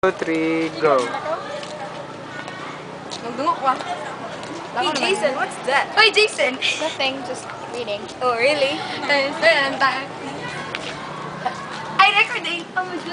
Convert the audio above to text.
two, three, go. Magdungok ka. Hey Jason, what's that? Hey Jason! Nothing, just reading. Oh really? I record eh. Oh my god.